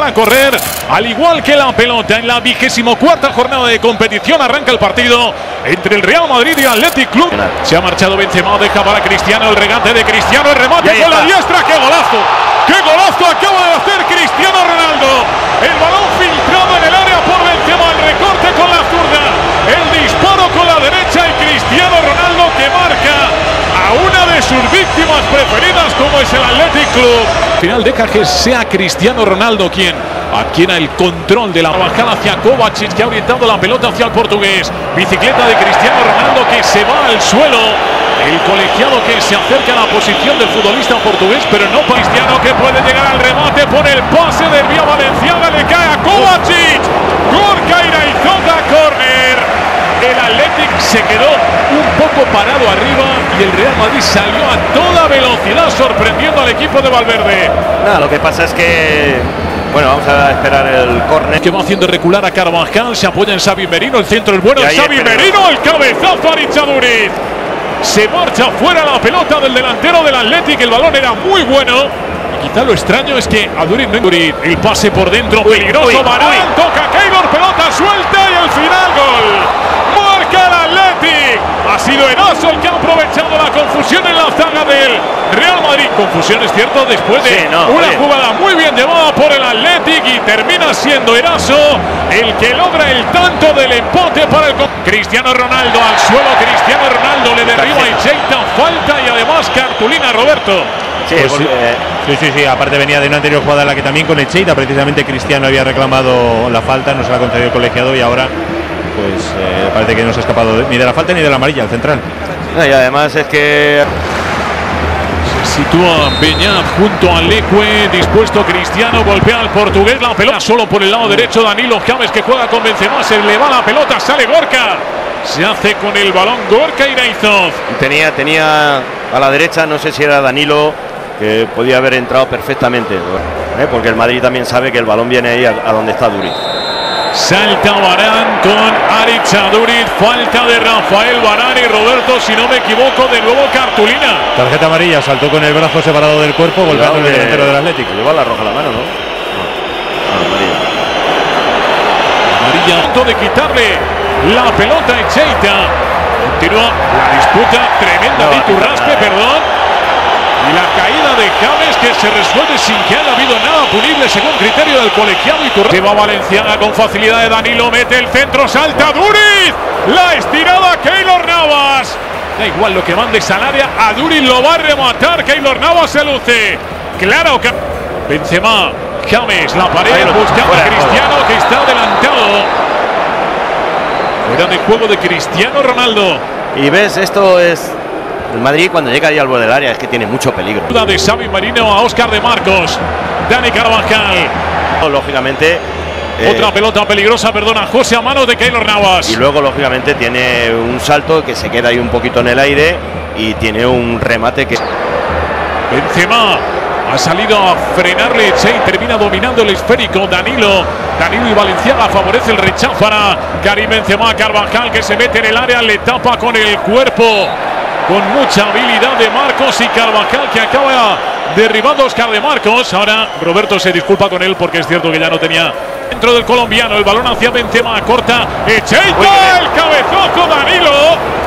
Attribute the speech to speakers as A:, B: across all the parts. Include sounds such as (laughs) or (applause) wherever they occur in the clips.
A: a correr, al igual que la pelota en la vigésimo cuarta jornada de competición. Arranca el partido entre el Real Madrid y Athletic Club. Se ha marchado Benzema, deja para Cristiano el regate de Cristiano, el remate con la diestra. ¡Qué golazo! ¡Qué golazo acaba de hacer Cristiano Ronaldo! El balón filtrado en el área por Benzema, el recorte con la zurda, el disparo con la derecha y Cristiano Ronaldo que marca a una de sus víctimas preferidas como el Athletic Club. Final deja que sea Cristiano Ronaldo quien adquiera el control de la bajada hacia Kovacic que ha orientado la pelota hacia el portugués. Bicicleta de Cristiano Ronaldo que se va al suelo. El colegiado que se acerca a la posición del futbolista portugués, pero no Cristiano que puede llegar al remate por el pase del Vía Valenciaga, le cae a Kovacic. El Athletic se quedó un poco parado arriba y el Real Madrid salió a toda velocidad sorprendiendo al equipo de Valverde.
B: Nada, lo que pasa es que bueno, vamos a esperar el córner.
A: Que va haciendo recular a Carvajal, se apoya en Xavi Merino, el centro es bueno, Xavi Merino, el cabezazo a Richaduriz. Se marcha fuera la pelota del delantero del Athletic. El balón era muy bueno. Y quizá lo extraño es que a Durin no El pase por dentro, peligroso. Barán toca Keylor, pelota suelta y el final gol. Del Real Madrid. Confusión es cierto después de una jugada muy bien llevada por el Athletic y termina siendo Eraso el que logra el tanto del empate para el Cristiano Ronaldo al suelo. Cristiano Ronaldo le derriba y Cheita falta y además cartulina Roberto.
C: Pues sí, sí, sí, aparte venía de una anterior jugada en la que también con Echeita precisamente Cristiano había reclamado la falta, no se la ha concedido el colegiado y ahora pues eh, parece que no se ha escapado ni de la falta ni de la amarilla, el central.
B: y además es que
A: sitúa Beñat junto a Leque, dispuesto Cristiano, golpea al portugués, la pelota solo por el lado derecho, Danilo James que juega con Benzema, se le va la pelota, sale Gorka, se hace con el balón Gorka Iraizoz.
B: Tenía, tenía a la derecha, no sé si era Danilo, que podía haber entrado perfectamente, ¿eh? porque el Madrid también sabe que el balón viene ahí a, a donde está Duri.
A: Salta Barán con Arichaduriz. Falta de Rafael Barán y Roberto, si no me equivoco, de nuevo cartulina.
C: Tarjeta amarilla, saltó con el brazo separado del cuerpo, golpeando el delantero del Atlético.
B: Lleva la roja la mano, ¿no?
A: amarilla. Amarilla de quitarle la pelota a Cheita. Continúa la disputa tremenda de Iturraspe, perdón. Y la caída de James que se resuelve sin que haya habido nada punible según criterio del colegiado y Se va Valenciaga con facilidad de Danilo, mete el centro, salta Duriz. La estirada Keylor Navas. Da igual lo que mande Salaria, a Duriz lo va a rematar. Keylor Navas se luce. Claro que Benzema, James, la pared buscando a Cristiano que está adelantado. Fuera de juego de Cristiano Ronaldo.
B: Y ves, esto es el Madrid cuando llega ahí al borde del área es que tiene mucho peligro.
A: De Xavi Marino a Oscar de Marcos. Dani Carvajal.
B: Lógicamente.
A: Eh, Otra pelota peligrosa, perdona, José a mano de Keylor Navas.
B: Y luego, lógicamente, tiene un salto que se queda ahí un poquito en el aire y tiene un remate que.
A: Benzema ha salido a frenarle y termina dominando el esférico. Danilo, Danilo y Valenciaga favorece el rechazo para Karim Benzema. Carvajal que se mete en el área, le tapa con el cuerpo con mucha habilidad de Marcos y Carvajal que acaba derribando a Oscar de Marcos. Ahora Roberto se disculpa con él porque es cierto que ya no tenía dentro del colombiano. El balón hacia Benzema corta Echeita el cabezazo Danilo.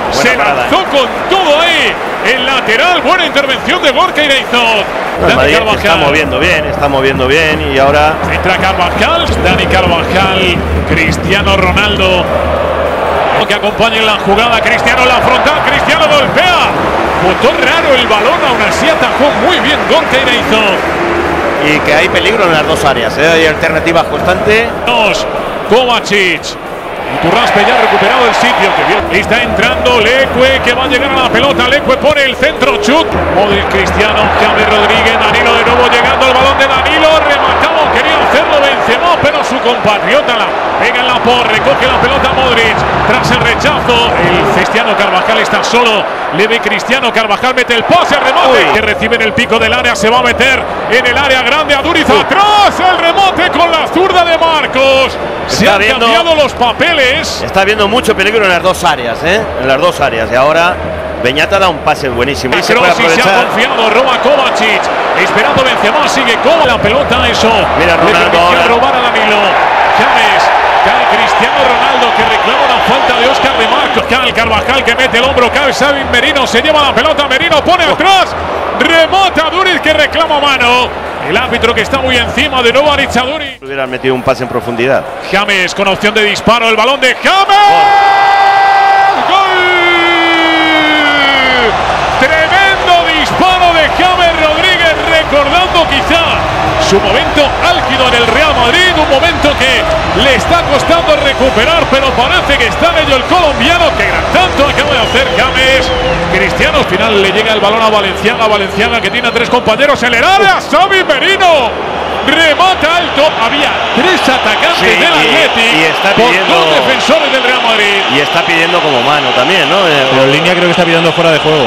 A: Se lanzó con todo ahí. El lateral buena intervención de Gorka Ireizoz
B: Dani Carvajal. está moviendo bien está moviendo bien y ahora
A: entra Carvajal Dani Carvajal Cristiano Ronaldo que acompaña en la jugada Cristiano la frontal, Cristiano golpea. Botó raro el balón, aún así atajó muy bien Gorka hizo.
B: Y que hay peligro en las dos áreas, ¿eh? hay alternativa constante.
A: Dos, Kovacic. Turraspe ya ha recuperado el sitio. Que bien. Está entrando Leque que va a llegar a la pelota. Leque pone el centro. Chut. Modric Cristiano. James Rodríguez. Danilo de nuevo llegando. Compatriota la pega en la por. Recoge la pelota Modric. Tras el rechazo. El Cristiano Carvajal está solo. Le ve Cristiano Carvajal. Mete el pase. Remate. Que recibe en el pico del área. Se va a meter en el área grande. Duriz atrás. El remate con la zurda de Marcos. Se han cambiado los papeles.
B: Está habiendo mucho peligro en las dos áreas, ¿eh? En las dos áreas. Y ahora Beñata da un pase buenísimo.
A: Y se puede aprovechar. se ha confiado, roba Kovacic. Esperando Benzema, sigue Kovacic. La pelota, eso.
B: Mira, Ronaldo
A: ahora. robar a Danilo. James. Cae Cristiano Ronaldo que reclama la falta de Oscar de Marcos. Cae Carvajal que mete el hombro. Cae Sabin Merino. Se lleva la pelota. Merino pone oh. atrás. Remota Duriz que reclama mano. El árbitro que está muy encima de nuevo Arichaduri.
B: Hubiera metido un pase en profundidad.
A: James con opción de disparo. El balón de James. Su momento álgido en el Real Madrid, un momento que le está costando recuperar, pero parece que está en ello el colombiano, que gran tanto acaba de hacer James. Cristiano al final le llega el balón a Valenciaga, Valenciaga que tiene a tres compañeros en el área, Xavi Merino. Remata alto, había tres atacantes
B: Sí,
A: del
B: y-
A: Athletic
B: y está
A: por
B: pidiendo-
A: dos defensores del Real Madrid.
B: Y está pidiendo como mano también, ¿no? Eh,
C: Pero en línea creo que está pidiendo fuera de juego.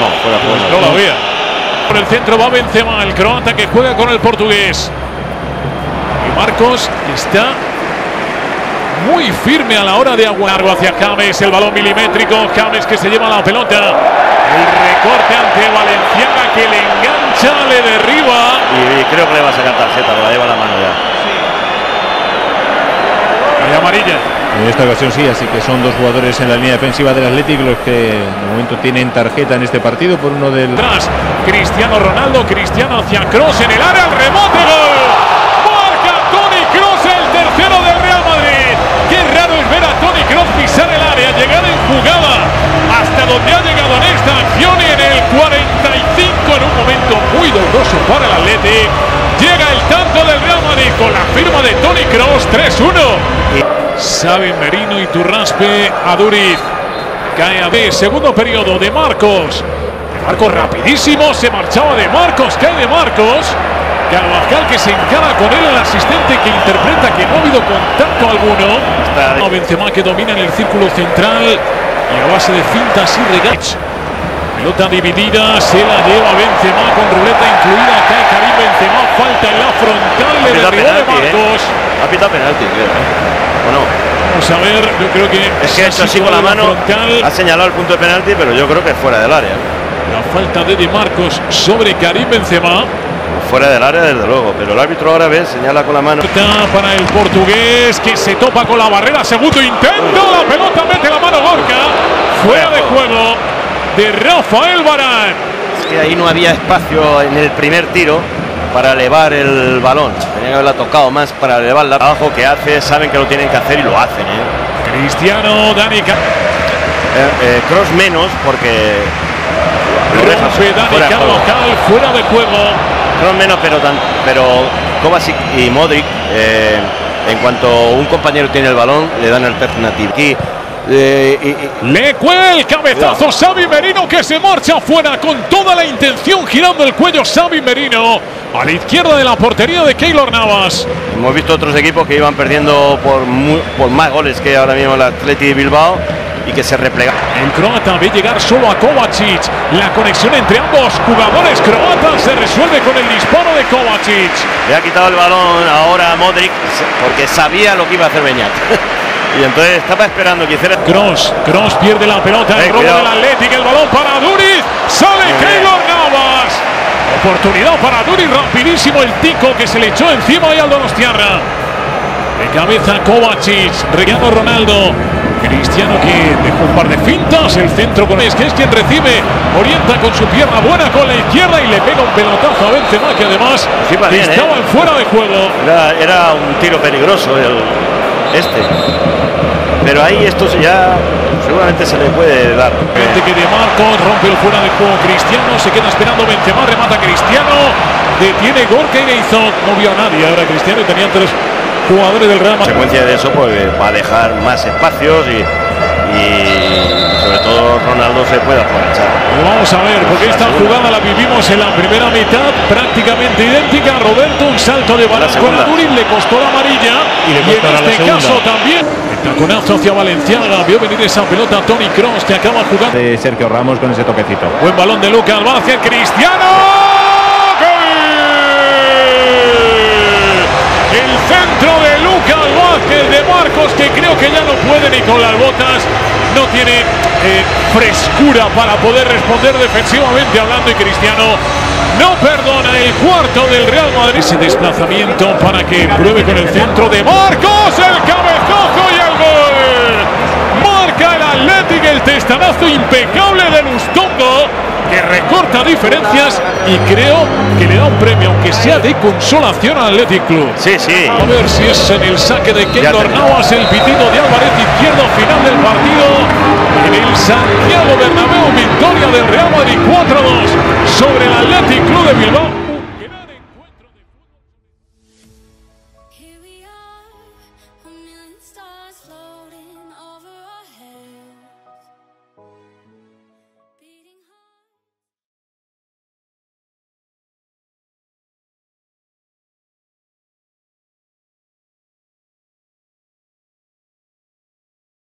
B: no, fuera de juego.
A: No lo había. Por el centro va Benzema, el croata que juega con el portugués. Y Marcos está muy firme a la hora de aguantar hacia James, el balón milimétrico, James que se lleva la pelota. El recorte ante Valenciaga que le engancha, le derriba.
B: Y, y creo que le va a sacar tarjeta, la lleva la mano ya.
A: Hay amarilla.
C: En esta ocasión sí, así que son dos jugadores en la línea defensiva del Athletic los que de momento tienen tarjeta en este partido por uno del
A: Atrás, Cristiano Ronaldo, Cristiano hacia Cross en el área, el rebote, gol. Marca Tony Cross, el tercero del Real Madrid. Qué raro es ver a Tony Cross pisar el área, llegar en jugada hasta donde ha llegado en esta acción y en el 45 en un momento muy doloroso para el Athletic. Llega el con la firma de Tony Cross 3-1. Sabe Merino y Turraspe a Duriz. Cae a B, segundo periodo de Marcos. Marcos rapidísimo, se marchaba de Marcos, cae de Marcos. Carvajal que se encara con él, el asistente que interpreta que no ha habido contacto alguno. Benzema que domina en el círculo central y a base de cintas y regates. Pelota dividida, se la lleva Benzema con ruleta incluida, cae Karim Benzema, falta en la frontal, de
B: penalti, ¿eh?
A: Marcos.
B: Ha pitado penalti, creo. ¿O no?
A: Vamos a ver, yo creo que
B: Es que ha hecho así con la mano, ha señalado el punto de penalti, pero yo creo que es fuera del área.
A: La falta de Di Marcos sobre Karim Benzema.
B: Fuera del área, desde luego. Pero el árbitro ahora ve, señala con la mano.
A: Para el portugués que se topa con la barrera. Segundo intento. La pelota mete la mano Gorka. Fuera de juego de Rafael Barán.
B: Es que ahí no había espacio en el primer tiro para elevar el balón. Tenía que haberla tocado más para elevarla. El trabajo que hace, saben que lo tienen que hacer y lo hacen. ¿eh?
A: Cristiano, Dani
B: Eh, eh, Cross menos porque lo deja
A: Dani
B: fuera de juego.
A: Carvajal. Fuera de juego.
B: Cross menos, pero, tan, pero Kovacic y Modric, en cuanto un compañero tiene el balón, le dan alternativa. Aquí, eh, y- y-
A: Le cuelga el cabezazo Xavi Merino que se marcha afuera con toda la intención girando el cuello Xavi Merino a la izquierda de la portería de Keylor Navas.
B: hemos visto otros equipos que iban perdiendo por, por más goles que ahora mismo el Atleti de Bilbao y que se replegaban.
A: El croata ve llegar solo a Kovacic. La conexión entre ambos jugadores croatas se resuelve con el disparo de Kovacic.
B: Le ha quitado el balón ahora a Modric porque sabía lo que iba a hacer Beñat. (laughs) y entonces estaba esperando que hiciera.
A: Cross, Cross pierde la pelota, el
B: Eh,
A: robo
B: cuidado.
A: del Atlético, el balón para Duriz, sale. Keylor Navas. Oportunidad para Duriz, rapidísimo el tico que se le echó encima y al Donostiarra. De cabeza Kovacic, Reguiano Ronaldo. Cristiano que dejó un par de fintas, el centro con es que es quien recibe, orienta con su pierna buena con la izquierda y le pega un pelotazo a Benzema que además
B: Encima bien,
A: estaba
B: ¿eh?
A: en fuera de juego.
B: Era, era un tiro peligroso el, este. Pero ahí esto se ya seguramente se le puede dar.
A: Gente que de Marcos rompe el fuera de juego Cristiano, se queda esperando Benzema, remata Cristiano, detiene Gorka y le hizo, no vio a nadie ahora Cristiano y tenían tres jugadores del Real Madrid.
B: consecuencia de eso pues va a dejar más espacios y, y sobre todo Ronaldo se puede aprovechar.
A: Vamos a ver, porque esta jugada la vivimos en la primera mitad, prácticamente idéntica. Roberto, un salto de balón con
B: segunda.
A: Adurin, le costó la amarilla.
C: Y le
A: en este
C: segunda.
A: caso también. El taconazo hacia Valenciaga, vio venir esa pelota a Tony Cross, que acaba jugando.
C: de Sergio Ramos con ese toquecito.
A: Buen balón de Lucas Vázquez, Cristiano. ¡Gol! El centro de Lucas Vázquez de Marcos, que creo que ya no puede ni con las botas. No tiene eh, frescura para poder responder defensivamente hablando y Cristiano no perdona el cuarto del Real Madrid. Ese desplazamiento para que pruebe con el centro de Marcos, el cabezazo y el gol. Marca el Atlético el testarazo impecable de Lustongo que recorta diferencias y creo que le da un premio, aunque sea de consolación al Athletic Club.
B: Sí, sí.
A: A ver si es en el saque de Keylor Navas el pitido de Álvarez izquierdo final del partido. En el Santiago Bernabéu, victoria del Real Madrid 4-2 sobre el Athletic Club de Bilbao.